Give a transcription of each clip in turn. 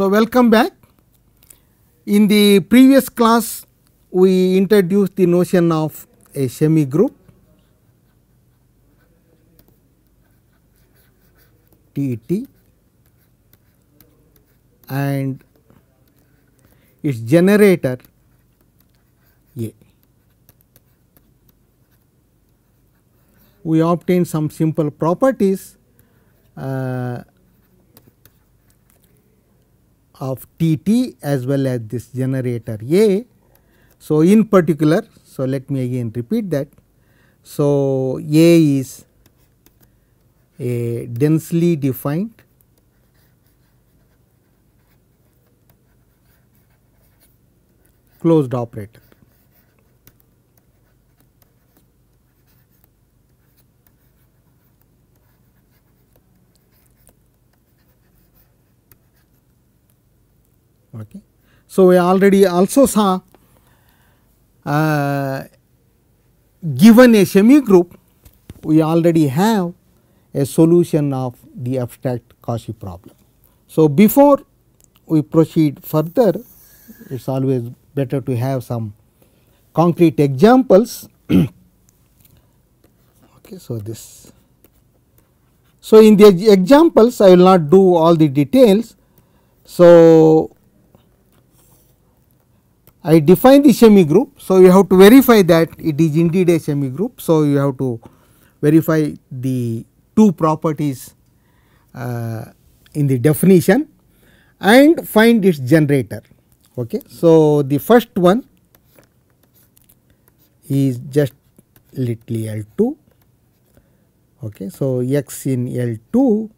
So, welcome back. In the previous class, we introduced the notion of a semi group T and its generator A. We obtain some simple properties uh, of T T as well as this generator A. So, in particular, so let me again repeat that. So, A is a densely defined closed operator. Okay. So, we already also saw uh, given a semi group we already have a solution of the abstract Cauchy problem. So, before we proceed further it is always better to have some concrete examples. okay, so, this. So, in the examples I will not do all the details. So, I define the semi group. So, you have to verify that it is indeed a semi group. So, you have to verify the two properties uh, in the definition and find its generator. Okay. So, the first one is just little L 2. Okay. So, x in L 2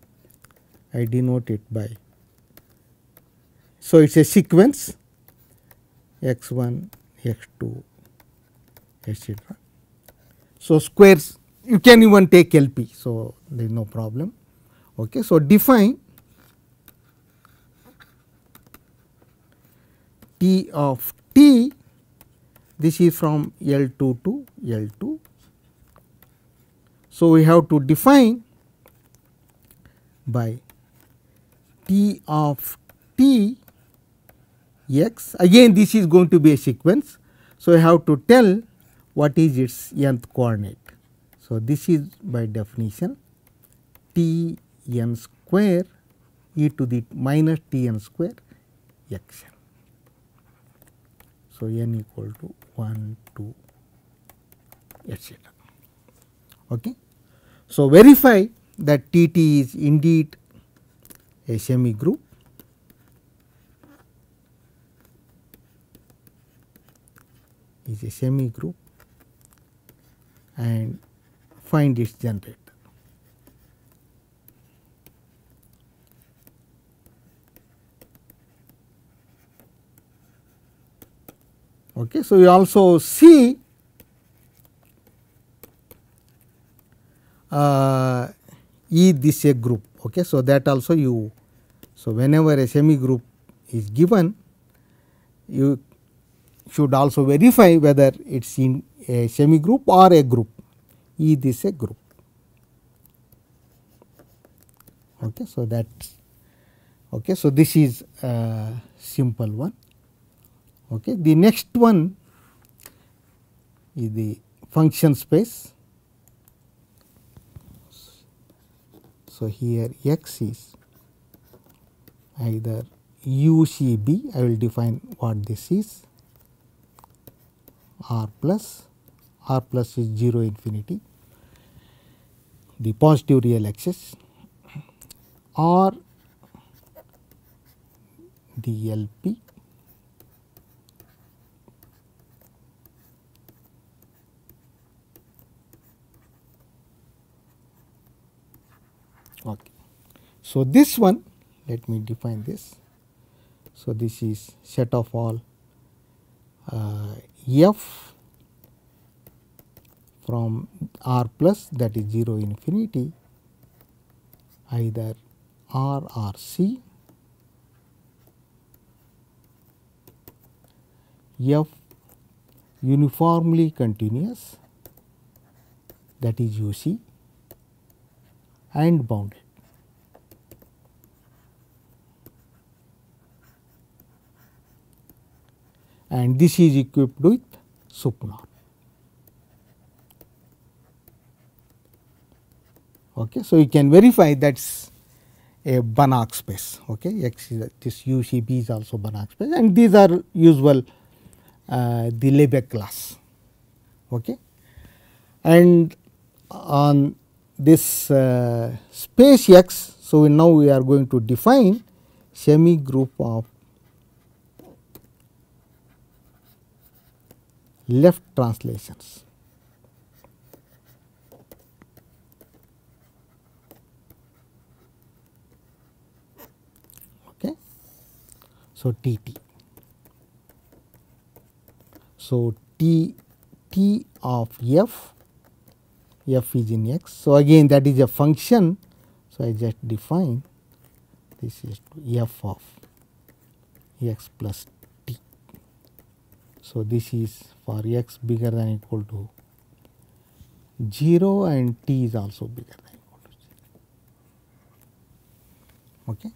I denote it by. So, it is a sequence x 1, x 2 etc. So, squares you can even take LP. So, there is no problem. Okay. So, define T of T this is from L 2 to L 2. So, we have to define by T of T x again this is going to be a sequence. So, I have to tell what is its nth coordinate. So, this is by definition T n square e to the minus T n square x n. So, n equal to 1, 2 etc. Okay. So, verify that T T is indeed a semi group is a semi group and find its generator. Okay. So, we also see uh, E this a group. Okay. So, that also you so whenever a semi group is given you should also verify whether it is in a semi group or a group E this a group. Okay. So, that okay. So, this is a simple one. Okay. The next one is the function space. So, here x is either u c b I will define what this is r plus r plus is 0 infinity the positive real axis or the L p Okay. So, this one let me define this. So, this is set of all uh, f from r plus that is 0 infinity either r or c f uniformly continuous that is u c and bounded. And this is equipped with sup norm. Okay. So, you can verify that is a Banach space. Okay. X is this UCB is also Banach space and these are usual uh, the Lebesgue class. Okay. And on this uh, space X, so now we are going to define semi group of left translations. Okay. So, T T. So, T T of f, f is in x. So, again that is a function. So, I just define this is f of x plus. So, this is for x bigger than equal to 0 and t is also bigger than equal to 0. Okay.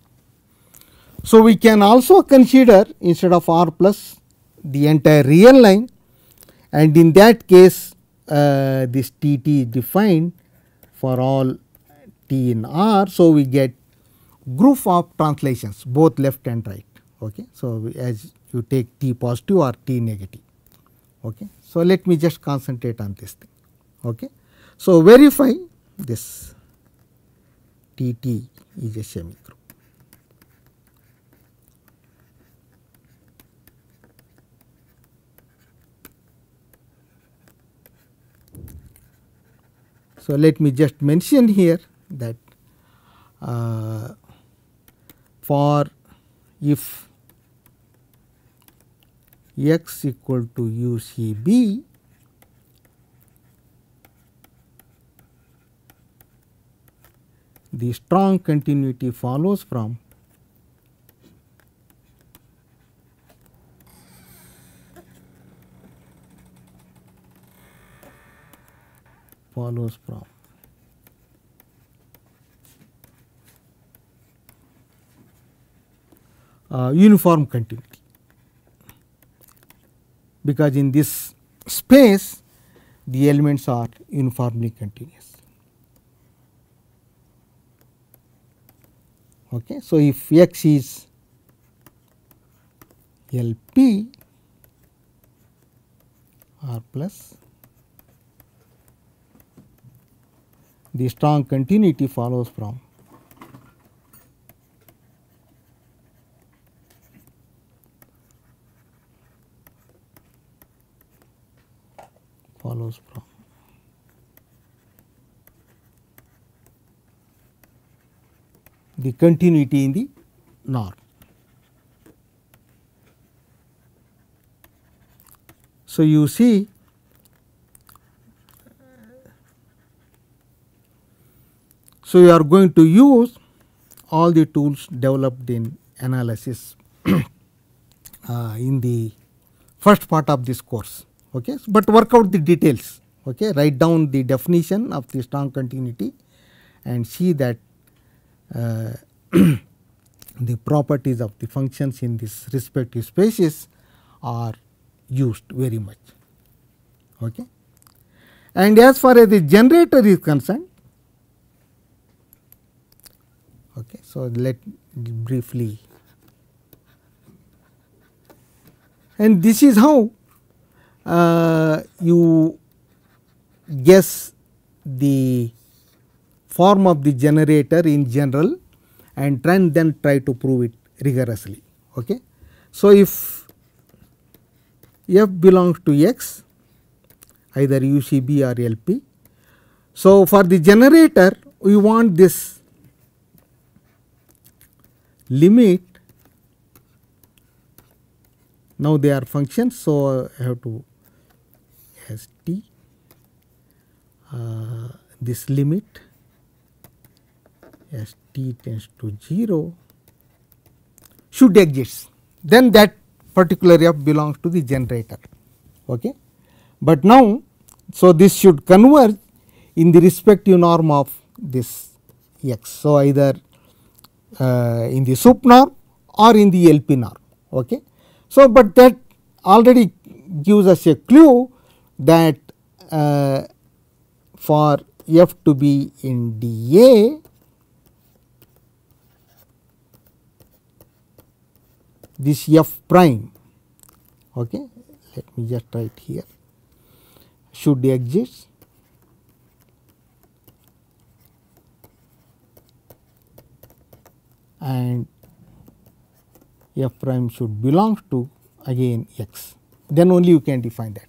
So, we can also consider instead of r plus the entire real line and in that case uh, this T t is defined for all t in R. So, we get group of translations both left and right. Okay. So, as you take t positive or t negative. Okay. So, let me just concentrate on this thing. Okay. So, verify this T t is a semi group. So, let me just mention here that uh, for if x equal to u c b the strong continuity follows from follows from uh, uniform continuity because in this space the elements are uniformly continuous. Okay. So, if x is L p r plus the strong continuity follows from follows from the continuity in the norm. So, you see So, you are going to use all the tools developed in analysis uh, in the first part of this course, okay. but work out the details, okay. write down the definition of the strong continuity and see that the properties of the functions in this respective spaces are used very much. Okay. And as far as the generator is concerned, Okay. So, let briefly and this is how uh, you guess the form of the generator in general and try then try to prove it rigorously. Okay. So, if f belongs to x either UCB or LP. So, for the generator we want this limit now they are functions. So, I have to as t uh, this limit as t tends to 0 should exist then that particular f belongs to the generator. Okay. But now, so this should converge in the respective norm of this x. So, either uh, in the sup norm or in the LP norm. Okay. So, but that already gives us a clue that uh, for f to be in dA this f prime. Okay let me just write here. Should exist and f prime should belong to again x. Then only you can define that.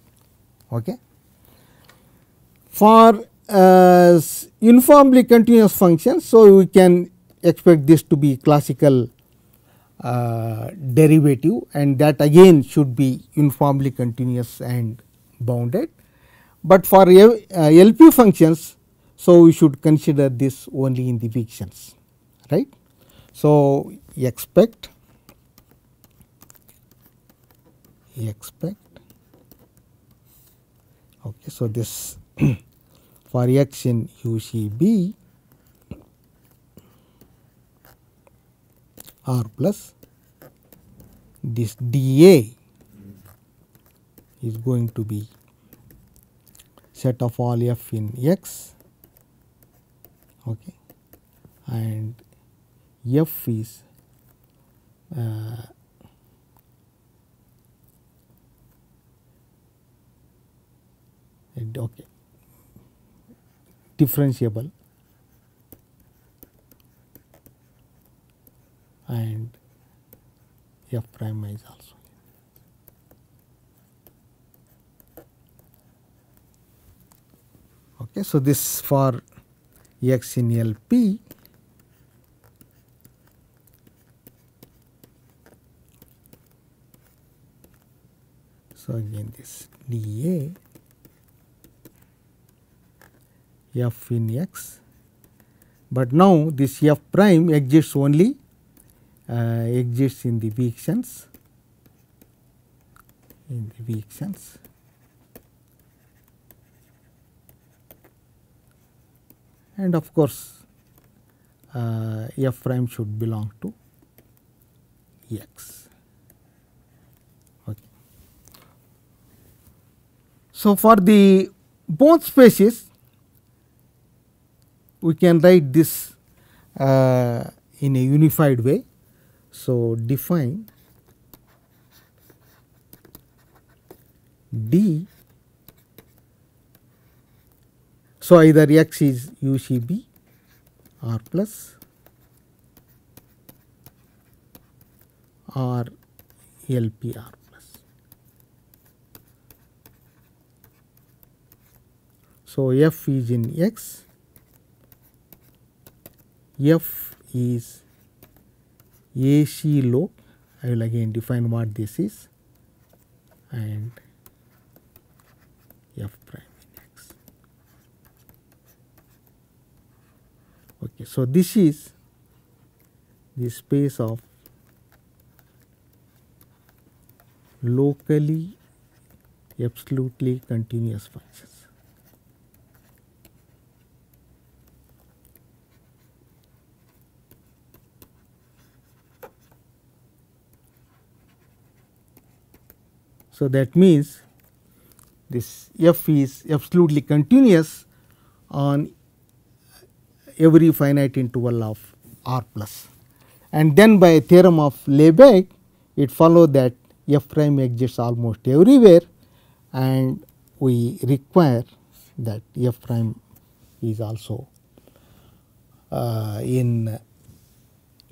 Okay? For uh, uniformly continuous functions so we can expect this to be classical uh, derivative and that again should be uniformly continuous and bounded. But for uh, LP functions, so we should consider this only in the fictions, right. So, expect expect okay so this for x in UCB r plus this dA is going to be set of all f in x okay and f is uh, okay differentiable and f prime is also okay so this for x in lp so again this dA f in x. But now this f prime exists only exists in the fictions in the fictions and of course uh, f prime should belong to x. Okay. So, for the both spaces we can write this uh, in a unified way. So, define D so either x is UCB r plus or LPR plus. So, f is in x, f is AC loc, I will again define what this is and f prime x. Okay, so this is the space of locally absolutely continuous functions. So, that means this f is absolutely continuous on every finite interval of r plus. And then by a theorem of Lebesgue, it follows that f prime exists almost everywhere and we require that f prime is also uh, in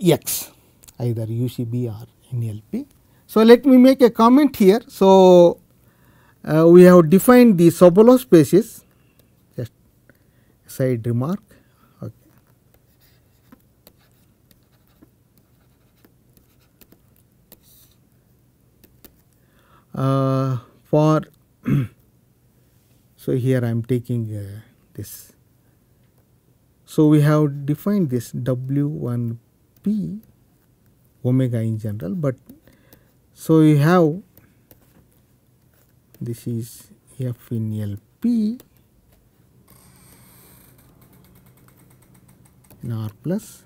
x either UCB or in LP. So, let me make a comment here. So, uh, we have defined the Sobolev spaces just side remark. Okay. Uh, for so here I am taking uh, this. So, we have defined this W 1 P omega in general, but so, you have this is f in LP in R plus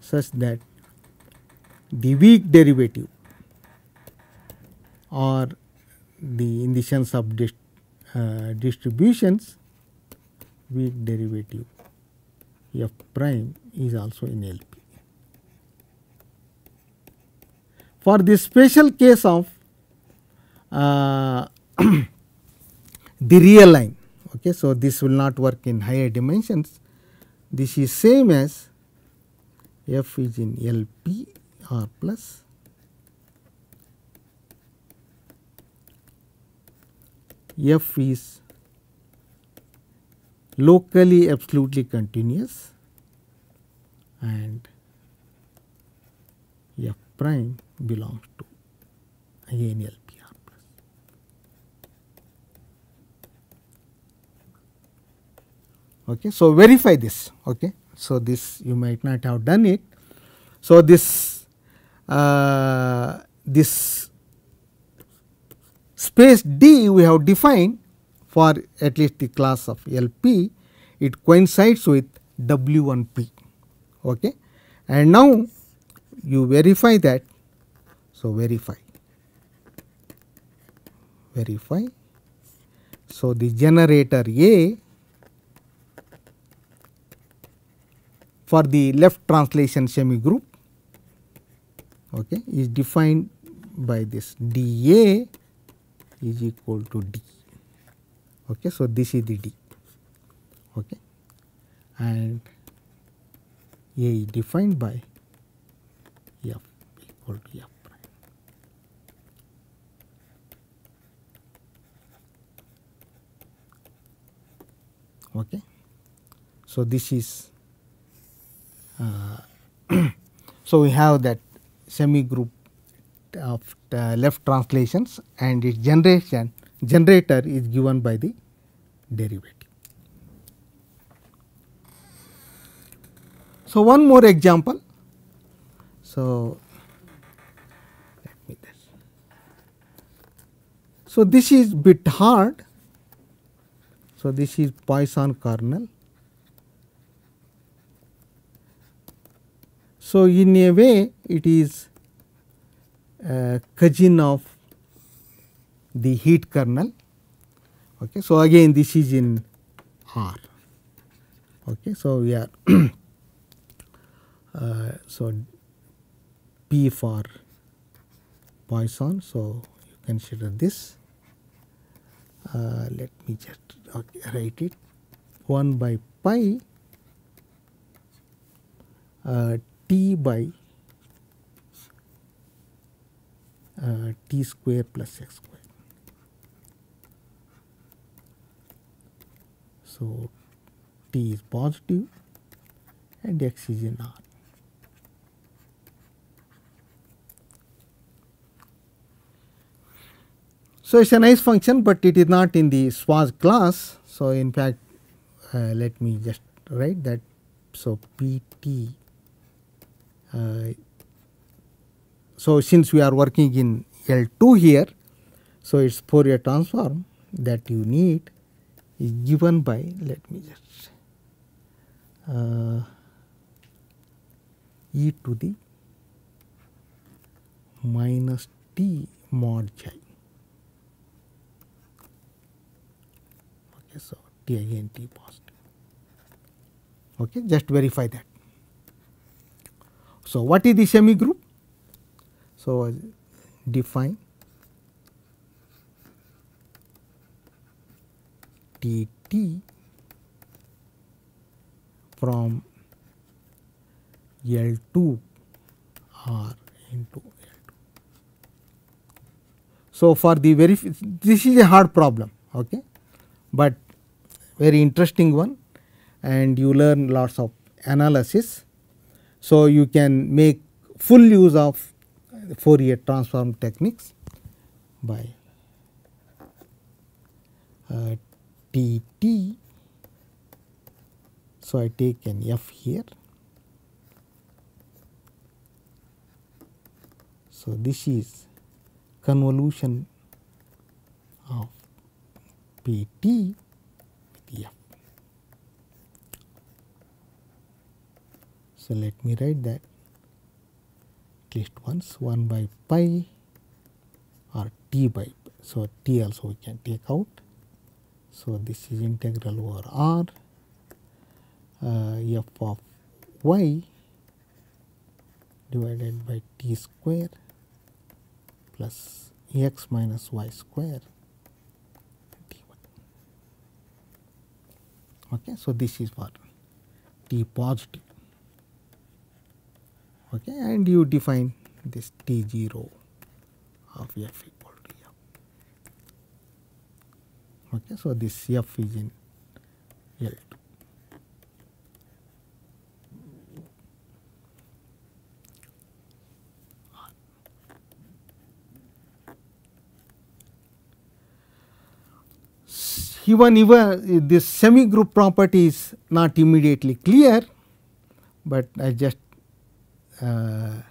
such that the weak derivative or the in the sense of dist, uh, distributions weak derivative f prime is also in LP. For this special case of uh, the real line, okay, so this will not work in higher dimensions. This is same as f is in LP r plus f is locally absolutely continuous and prime belongs to again LPR plus. Okay, so verify this. Okay, so this you might not have done it. So this uh, this space D we have defined for at least the class of LP, it coincides with W1P. Okay. And now you verify that. So, verify, verify. So, the generator A for the left translation semi group okay, is defined by this dA is equal to D. Okay, so, this is the D okay, and A is defined by Okay. So, this is uh, so we have that semi group of left translations and its generation generator is given by the derivative. So, one more example. So, let me this. So, this is bit hard. So, this is Poisson kernel. So, in a way it is a cousin of the heat kernel. Okay. So, again this is in R. Okay. So, we are uh, so P for Poisson. So, you consider this. Uh, let me just okay, write it 1 by pi uh, t by uh, t square plus x square. So, t is positive and x is in R. So, it is a nice function, but it is not in the Schwartz class. So, in fact, uh, let me just write that. So, P t. Uh, so, since we are working in L 2 here, so its Fourier transform that you need is given by let me just uh, e to the minus t mod chi. So t again t positive. Okay, just verify that. So, what is the semi group? So, define T t from L 2 R into L 2. So, for the very this is a hard problem, okay, but very interesting one and you learn lots of analysis. So, you can make full use of Fourier transform techniques by uh, T t. So, I take an f here. So, this is convolution of P t with f. So, let me write that at least once 1 by pi or t by so t also we can take out. So, this is integral over r uh, f of y divided by t square plus x minus y square Okay. So, this is for t positive okay, and you define this t 0 of f equal to f. Okay. So, this f is in L 2. even even this semi group property is not immediately clear, but I just uh,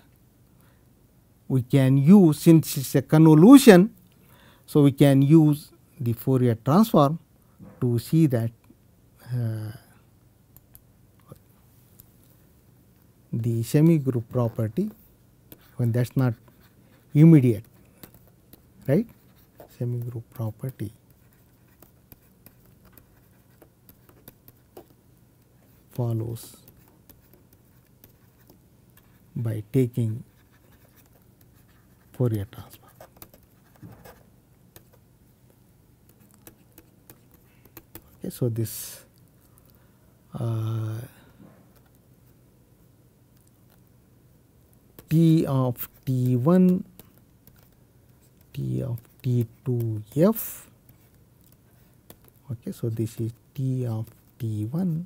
we can use since it is a convolution. So, we can use the Fourier transform to see that uh, the semi group property when that is not immediate right semi group property follows by taking Fourier transform. Okay, so this uh, T of T1, T of T2 F. Okay, so this is T of T1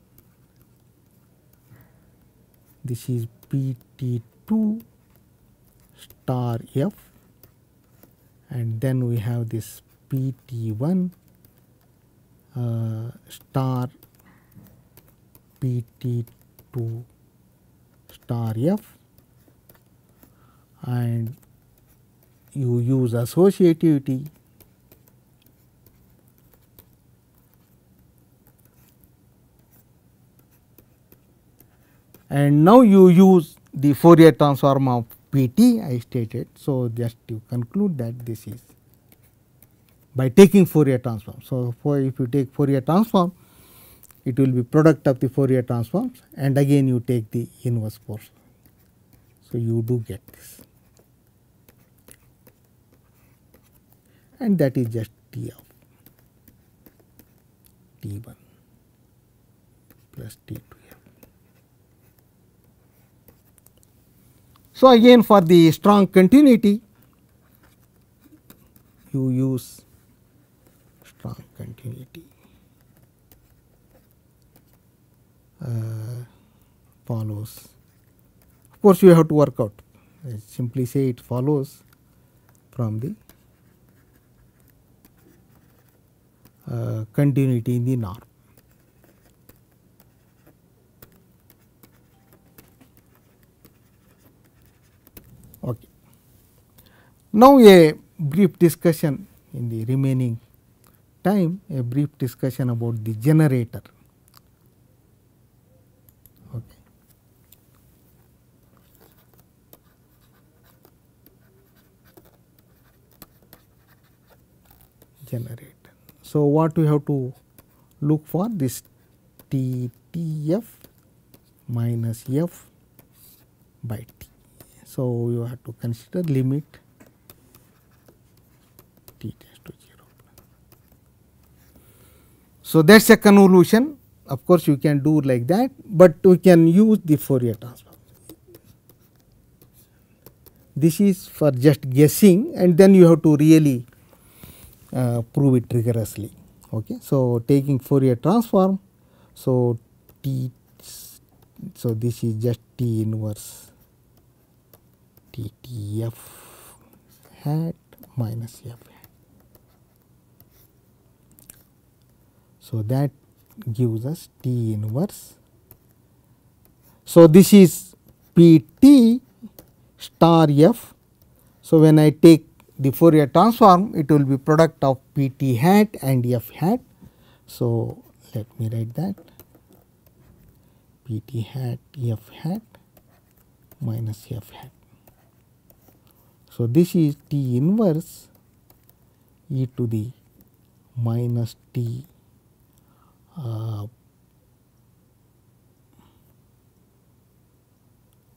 this is PT2 star F. And then we have this PT1 uh, star PT2 star F. And you use associativity and now you use the Fourier transform of Pt I stated. So, just to conclude that this is by taking Fourier transform. So, for if you take Fourier transform it will be product of the Fourier transforms and again you take the inverse portion. So, you do get this and that is just T of T1 plus T2. So, again for the strong continuity you use strong continuity uh, follows. Of course, you have to work out I simply say it follows from the uh, continuity in the norm. Okay. Now, a brief discussion in the remaining time, a brief discussion about the generator. Okay. Generator. So, what we have to look for this T T f minus f by T. So, you have to consider limit t tends to 0. So, that is a convolution of course, you can do like that, but we can use the Fourier transform. This is for just guessing and then you have to really uh, prove it rigorously. Okay. So, taking Fourier transform, so t, so this is just t inverse TTF hat minus F hat. So, that gives us T inverse. So, this is PT star F. So, when I take the Fourier transform it will be product of PT hat and F hat. So, let me write that PT hat F hat minus F hat. So, this is T inverse e to the minus t uh,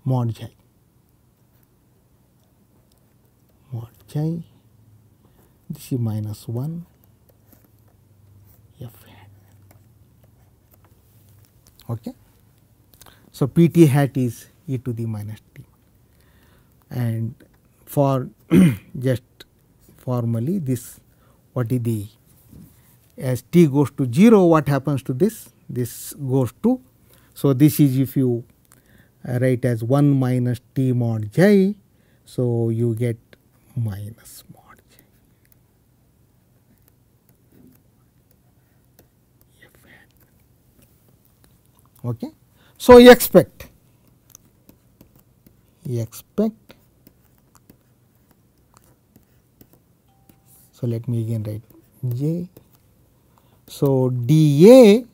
mod j this is minus 1 f. Hat okay. So pt hat is e to the minus t. And for just formally this what is the as t goes to 0 what happens to this? This goes to so this is if you uh, write as 1 minus t mod j so you get minus mod j. okay? So expect. Expect. So let me again write j so dA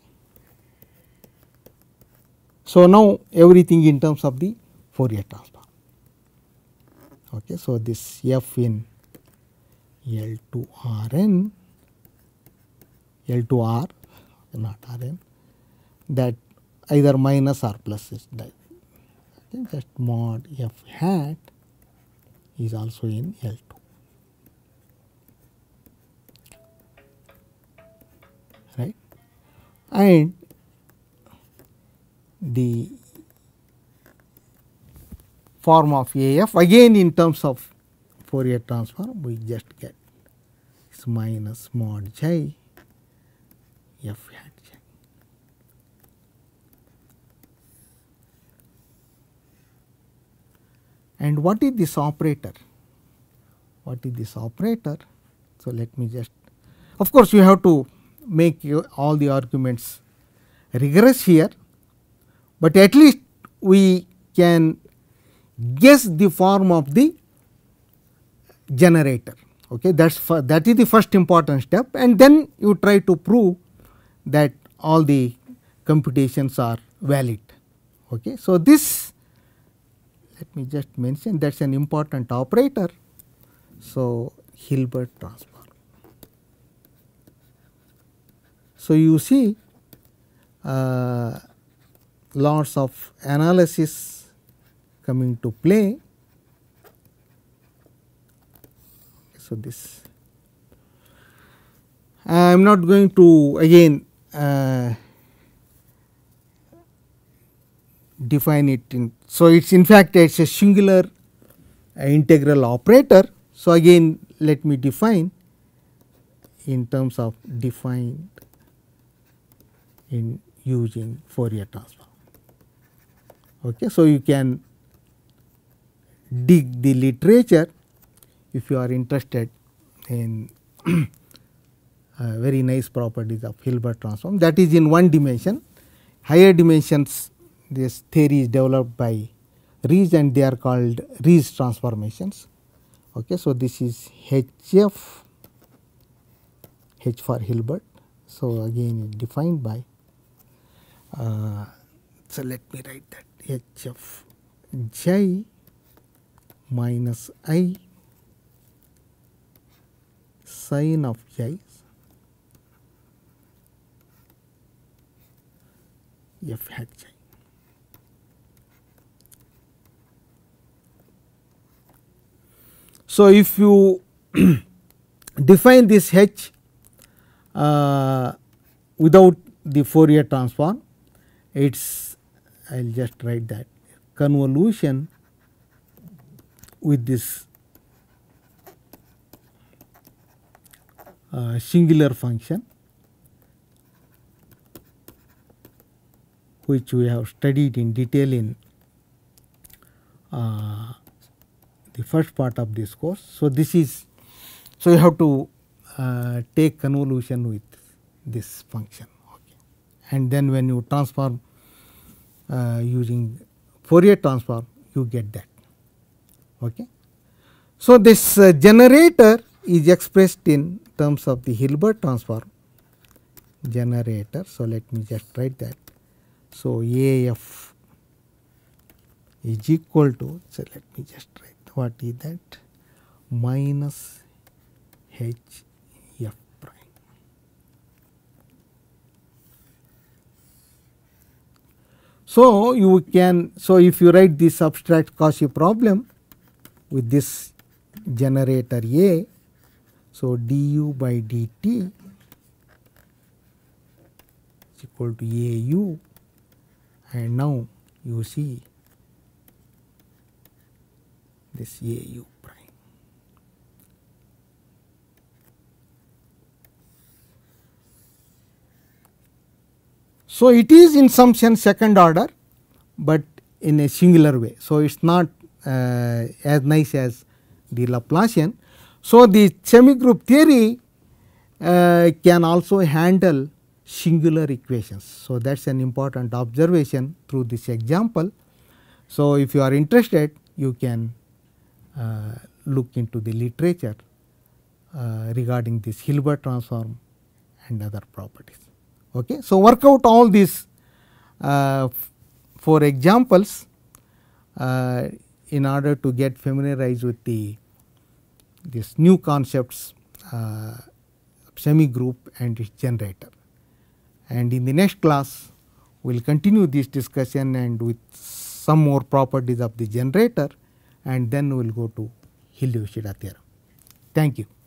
so now everything in terms of the Fourier transform okay so this f in L to Rn L to R not Rn that either minus or plus is that okay, just mod f hat is also in L2 and the form of AF again in terms of Fourier transform we just get is minus mod j f hat j. And what is this operator? What is this operator? So, let me just of course, you have to make all the arguments rigorous here, but at least we can guess the form of the generator. Okay, that's that is the first important step, and then you try to prove that all the computations are valid. Okay, so this let me just mention that is an important operator. So Hilbert transform. So, you see uh, lots of analysis coming to play. So, this I am not going to again uh, define it in. So, it is in fact it is a singular uh, integral operator. So, again let me define in terms of defined in using Fourier transform. Okay. So, you can dig the literature if you are interested in uh, very nice properties of Hilbert transform that is in one dimension. Higher dimensions this theory is developed by Riesz and they are called Riesz transformations. Okay. So, this is HF H for Hilbert. So, again defined by so let me write that h of j minus i sign of j f hat j. So, if you define this h uh, without the Fourier transform it is I will just write that convolution with this uh, singular function which we have studied in detail in uh, the first part of this course. So, this is so you have to uh, take convolution with this function. And then when you transform uh, using Fourier transform you get that. Okay. So, this uh, generator is expressed in terms of the Hilbert transform generator. So, let me just write that. So, AF is equal to, so let me just write what is that minus H So, you can so if you write this abstract Cauchy problem with this generator A, so du by dt is equal to AU and now you see this AU prime. So, it is in some sense second order, but in a singular way. So, it is not uh, as nice as the Laplacian. So, the semi group theory uh, can also handle singular equations. So, that is an important observation through this example. So, if you are interested you can uh, look into the literature uh, regarding this Hilbert transform and other properties. Okay. So, work out all these uh, four examples uh, in order to get familiarized with the this new concepts uh, semi group and its generator. And in the next class we will continue this discussion and with some more properties of the generator and then we will go to Hille-Yosida theorem. Thank you.